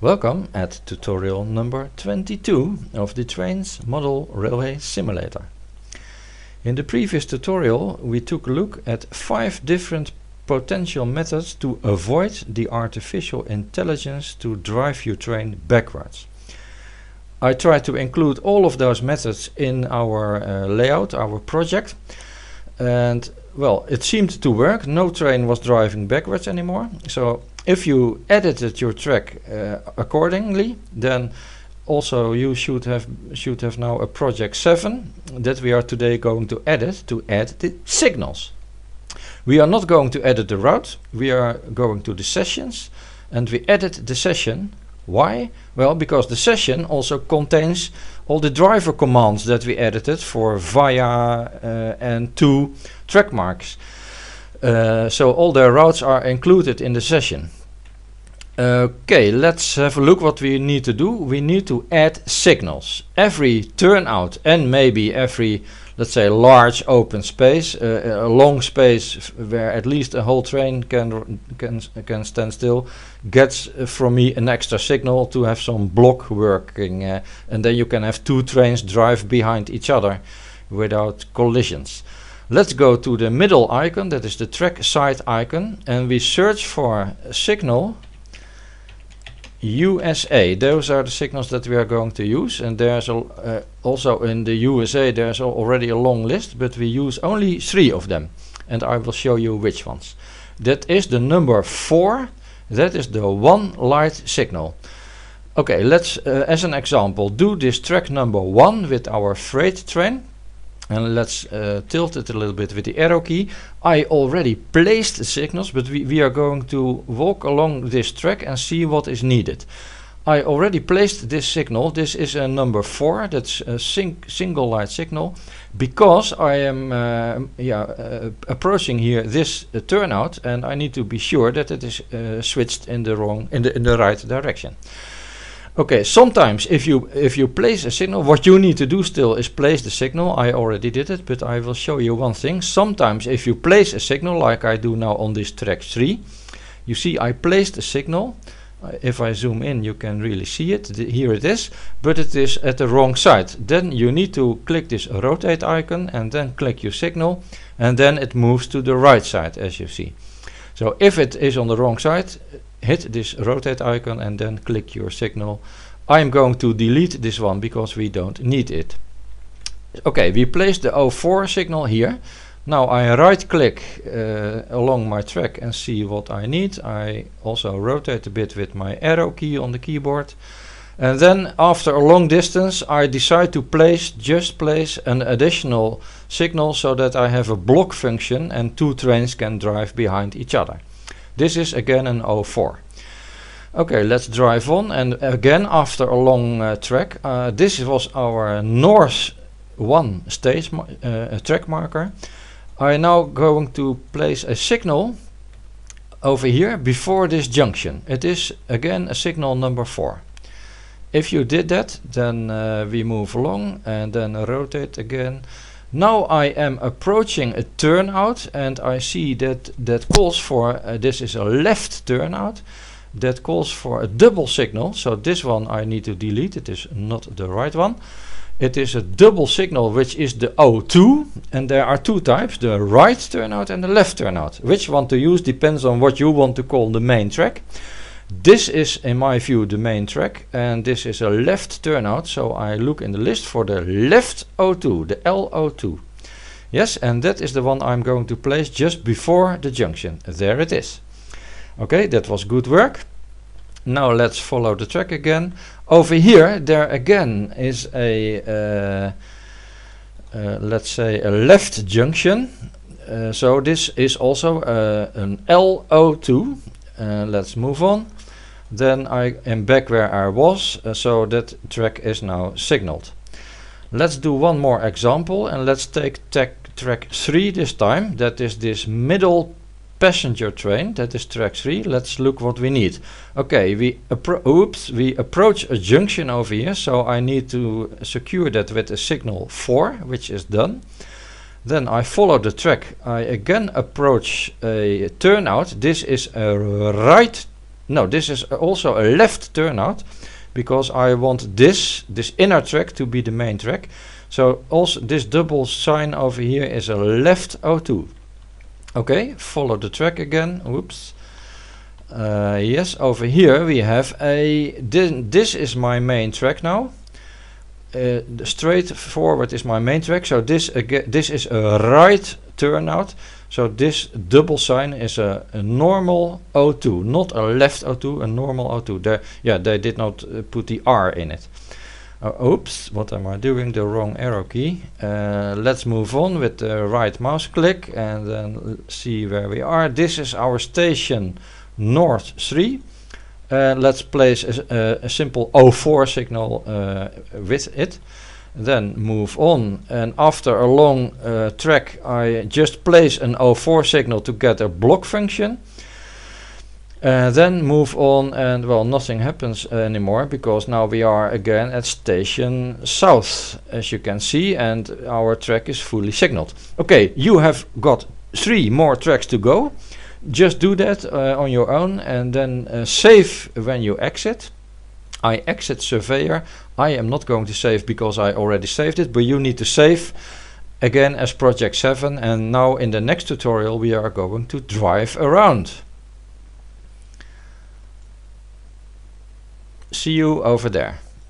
Welcome at tutorial number 22 of the Trainz Model Railway Simulator. In the previous tutorial we took a look at five different potential methods to avoid the artificial intelligence to drive your train backwards. I tried to include all of those methods in our uh, layout, our project and well it seemed to work, no train was driving backwards anymore so if you edited your track uh, accordingly, then also you should have should have now a project 7 that we are today going to edit to add the signals. We are not going to edit the route, we are going to the sessions and we edit the session. Why? Well, because the session also contains all the driver commands that we edited for via uh, and to track marks. Uh, so all the routes are included in the session. Okay, let's have a look what we need to do. We need to add signals. Every turnout and maybe every, let's say, large open space, uh, a long space where at least a whole train can can can stand still, gets uh, from me an extra signal to have some block working, uh, and then you can have two trains drive behind each other without collisions. Let's go to the middle icon, that is the track side icon, and we search for a signal USA, those are the signals that we are going to use. And there's a, uh, also in the USA there's already a long list but we use only three of them. And I will show you which ones. That is the number 4, that is the one light signal. Okay, let's uh, as an example do this track number 1 with our freight train and let's uh, tilt it a little bit with the arrow key. I already placed the signals, but we, we are going to walk along this track and see what is needed. I already placed this signal. This is a number 4, that's a sing single light signal, because I am uh, yeah, uh, approaching here this uh, turnout and I need to be sure that it is uh, switched in the wrong in the in the right direction. Okay, sometimes if you if you place a signal, what you need to do still is place the signal. I already did it, but I will show you one thing. Sometimes if you place a signal, like I do now on this track 3, you see I placed a signal. Uh, if I zoom in, you can really see it. Here it is, but it is at the wrong side. Then you need to click this rotate icon and then click your signal, and then it moves to the right side, as you see. So if it is on the wrong side, hit this rotate icon and then click your signal. I'm going to delete this one because we don't need it. Okay, we place the 04 signal here. Now I right click uh, along my track and see what I need. I also rotate a bit with my arrow key on the keyboard. And then after a long distance I decide to place, just place an additional signal so that I have a block function and two trains can drive behind each other. This is again an 04. Okay, let's drive on and again after a long uh, track. Uh, this was our north 1 stage uh, track marker. I now going to place a signal over here before this junction. It is again a signal number 4. If you did that, then uh, we move along and then rotate again. Now I am approaching a turnout and I see that that calls for, uh, this is a left turnout, that calls for a double signal. So this one I need to delete, it is not the right one. It is a double signal which is the O2 and there are two types, the right turnout and the left turnout. Which one to use depends on what you want to call the main track. This is in my view the main track and this is a left turnout so I look in the list for the left O2, the LO2. Yes and that is the one I'm going to place just before the junction. There it is. Okay that was good work. Now let's follow the track again. Over here there again is a uh, uh, let's say a left junction. Uh, so this is also uh, an LO2. Uh, let's move on then I am back where I was uh, so that track is now signaled. Let's do one more example and let's take track 3 this time. That is this middle passenger train. That is track 3 let's look what we need. Okay we oops we approach a junction over here so I need to secure that with a signal 4 which is done. Then I follow the track. I again approach a turnout. This is a right no this is also a left turnout because I want this this inner track to be the main track. So also this double sign over here is a left O2 okay follow the track again whoops. Uh, yes over here we have a this, this is my main track now uh, straight forward is my main track. So this again this is a right turnout. So this double sign is a, normal O2 not a left O2 a normal O2 there yeah they did not uh, put the R in it. Uh, oops what am I doing? The wrong arrow key. Uh, let's move on with the right mouse click and then see where we are. This is our station north 3 uh, let's place a, a, a, simple O4 signal uh, with it. Then move on. And after a long uh, track I just place an O4 signal to get a block function. Uh, then move on and well nothing happens anymore because now we are again at station south as you can see and our track is fully signaled. Okay you have got three more tracks to go just do that uh, on your own and then uh, save when you exit. I exit surveyor. I am not going to save because I already saved it but you need to save again as project 7 and now in the next tutorial we are going to drive around. See you over there